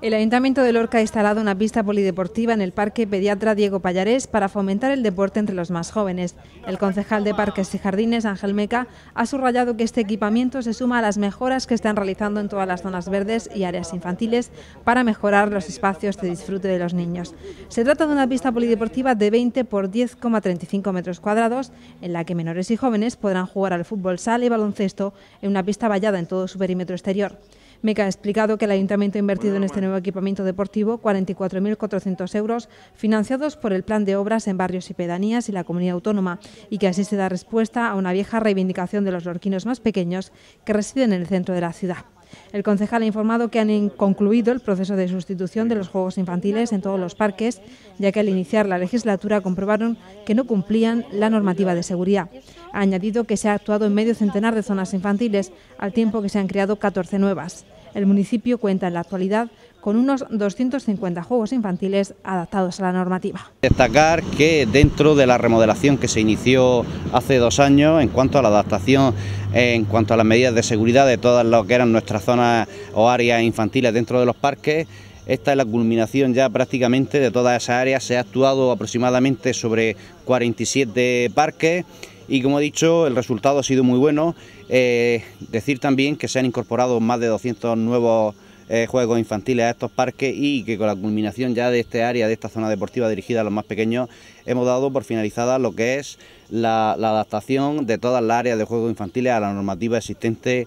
El Ayuntamiento de Lorca ha instalado una pista polideportiva en el Parque Pediatra Diego Payarés para fomentar el deporte entre los más jóvenes. El concejal de Parques y Jardines, Ángel Meca, ha subrayado que este equipamiento se suma a las mejoras que están realizando en todas las zonas verdes y áreas infantiles para mejorar los espacios de disfrute de los niños. Se trata de una pista polideportiva de 20 por 10,35 metros cuadrados, en la que menores y jóvenes podrán jugar al fútbol sala y baloncesto en una pista vallada en todo su perímetro exterior. Meca ha explicado que el Ayuntamiento ha invertido en este nuevo equipamiento deportivo 44.400 euros financiados por el Plan de Obras en Barrios y Pedanías y la Comunidad Autónoma y que así se da respuesta a una vieja reivindicación de los lorquinos más pequeños que residen en el centro de la ciudad. El concejal ha informado que han concluido el proceso de sustitución de los juegos infantiles en todos los parques, ya que al iniciar la legislatura comprobaron que no cumplían la normativa de seguridad. Ha añadido que se ha actuado en medio centenar de zonas infantiles, al tiempo que se han creado 14 nuevas. El municipio cuenta en la actualidad con unos 250 juegos infantiles adaptados a la normativa. Destacar que dentro de la remodelación que se inició hace dos años en cuanto a la adaptación, en cuanto a las medidas de seguridad de todas lo que eran nuestras zonas o áreas infantiles dentro de los parques, esta es la culminación ya prácticamente de todas esas áreas, se ha actuado aproximadamente sobre 47 parques y como he dicho el resultado ha sido muy bueno. Eh, decir también que se han incorporado más de 200 nuevos eh, juegos infantiles a estos parques y que con la culminación ya de este área, de esta zona deportiva dirigida a los más pequeños, hemos dado por finalizada lo que es la, la adaptación de todas las áreas de juegos infantiles a la normativa existente